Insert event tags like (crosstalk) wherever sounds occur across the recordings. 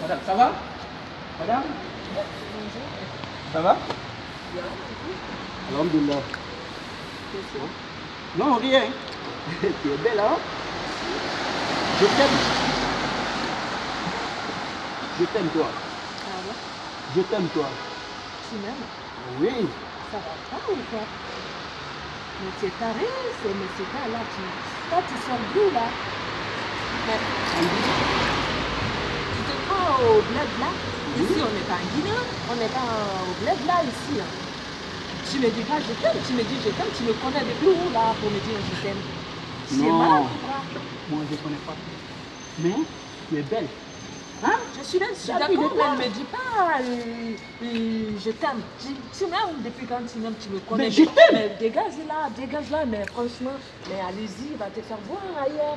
Madame, ça va? Madame? Ça va? Alhamdulillah. Non, rien. (laughs) tu es belle, hein? Je t'aime. Je t'aime, toi. Ah ouais Je t'aime, toi. Tu m'aimes? Oui. Ça va pas ou quoi? Mais tu es taré, c'est mais c'est pas là. Tu... Toi, tu sors d'où là? Tu te prends au bled là Ici, on n'est pas en Guinée, on n'est pas au bled là, ici. hein. Tu me dis pas je t'aime, tu me dis je t'aime, tu me connais depuis où là pour me dire je t'aime ou quoi Moi, je ne connais pas. Mais tu es belle. Hein? Je suis même Tu as d'accord, mais ne me dis pas euh, euh, je t'aime. Tu, m'aimes depuis quand tu m'aimes, tu me connais? Mais je t'aime. Mais dégage là, dégage là, mais franchement, mais allez-y, va te faire voir ailleurs.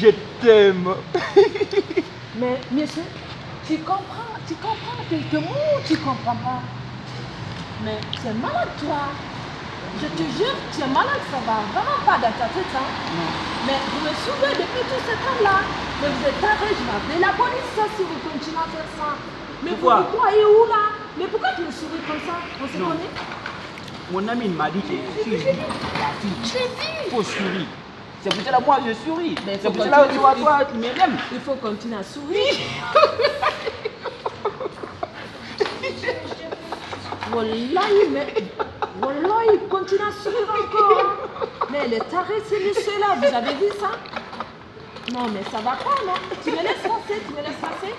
je t'aime (laughs) Mais monsieur, tu comprends, tu comprends quelques mots, tu comprends pas. Mais tu es malade toi. Je te jure, tu es malade, ça va vraiment pas dans ta tête. Hein? Mais vous me suivez depuis tout ce temps-là. Mais vous êtes taré, je vais appeler la police ça, si vous continuez à faire ça. Mais Pourquoi vous vous croyez où là? Mais pourquoi tu me souris comme ça? On se Non. connaît? Mon ami m'a dit que tu J'ai vu. faut sourire c'est pour cela moi je souris. C'est pour cela que toi toi tu m'aimes Il faut continuer à sourire. (laughs) Wallahi, mais. Wallahi, il continue à sourire encore. Mais le taré, c'est monsieur-là, vous avez vu ça? Non, mais ça va pas, non. Tu me laisses passer, tu me laisses passer.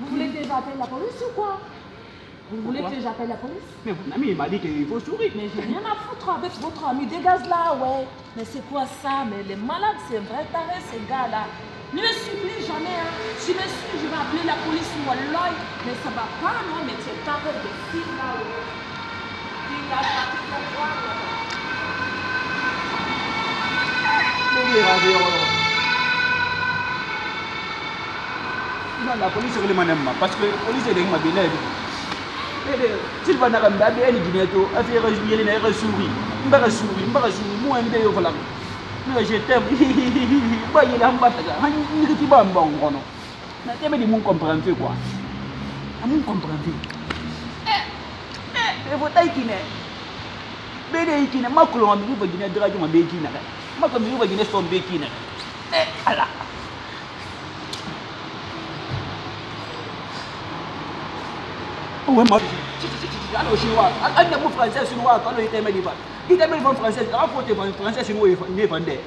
Vous voulez que j'appelle la police ou quoi? Vous voulez que j'appelle la police? Mais mon ami il m'a dit qu'il faut sourire mais j'ai rien à foutre avec votre ami. Dégage là, ouais. Mais c'est quoi ça? Mais les malades, c'est vrai taré, ces gars-là. Ne me supplie jamais, hein. Si me suis, je vais appeler la police ou l'œil. Mais ça va pas, non Mais c'est taré de fille là, ouais. Fille là, là, tu comprends, là. Non, la police est vraiment pas parce que la police est ma bien Eh, til fa naga mbe aɓe ani guinée to afi ega yelena ega suuri mbaga suuri mbaga suuri mu mbe yo falam miga je t'aime. (laughs) Ba yele han bataga han nigiti ba mba ngono. Na tebe di mun comprendre fe quoi amun comprendre. Eh, eh, e fo tay kine bede yi kine makulo ma mi fo guinée drajo ma be kine ka makulo mi fo guinée som be kine ala. wɛ ma. ala o sini wa hali ne ko faransɛ sini wa kalo ye tɛmɛ nin fan i tɛmɛ nin fan faransɛ a b'a fɔ ten faransɛ sini o ye ne fan dɛ.